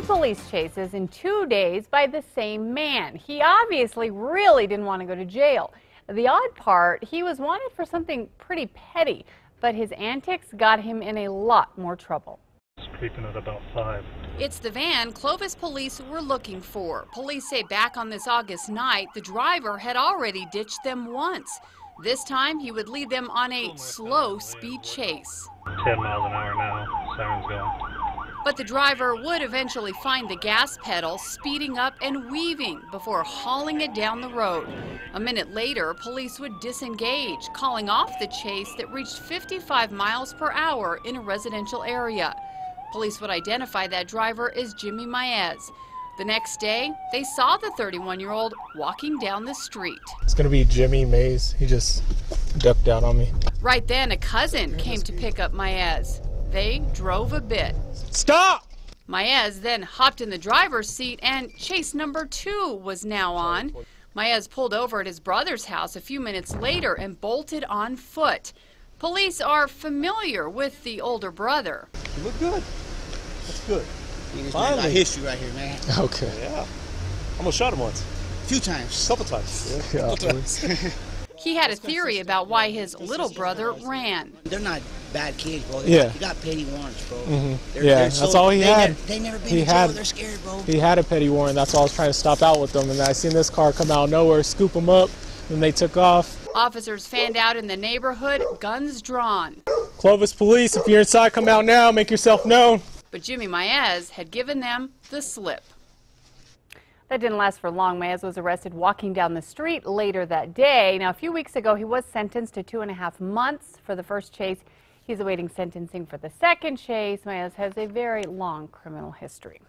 Two police chases in two days by the same man. He obviously really didn't want to go to jail. The odd part, he was wanted for something pretty petty, but his antics got him in a lot more trouble. It's creeping at about 5. It's the van Clovis police were looking for. Police say back on this August night, the driver had already ditched them once. This time, he would lead them on a slow speed chase. 10 miles an hour now. Siren's going. But the driver would eventually find the gas pedal speeding up and weaving before hauling it down the road. A minute later, police would disengage, calling off the chase that reached 55 miles per hour in a residential area. Police would identify that driver as Jimmy Maez. The next day, they saw the 31 year old walking down the street. It's gonna be Jimmy Maez. He just ducked out on me. Right then, a cousin came to pick up Maez. They drove a bit. Stop! Maez then hopped in the driver's seat and chase number two was now on. Maez pulled over at his brother's house a few minutes later and bolted on foot. Police are familiar with the older brother. You look good. That's good. You just got Finally. history right here, man. Okay. Yeah. I almost shot him once. A few times. A couple times. Yeah. Yeah, please. He had a theory about why his little brother ran. They're not bad kids, bro. They Yeah. got, they got petty warrants, bro. Mhm. They're, Yeah, they're that's all he they had. Never, they never been He in jail. had- They're scared, bro. he had a petty warrant. That's why I was trying to stop out with them. And I seen this car come out of nowhere, scoop him up, and they took off. Officers fanned out in the neighborhood, guns drawn. Clovis Police, if you're inside, come out now. Make yourself known. But Jimmy Maez had given them the slip. That didn't last for long. Maez was arrested walking down the street later that day. Now, a few weeks ago, he was sentenced to two and a half months for the first chase. He's awaiting sentencing for the second chase. Maez has a very long criminal history.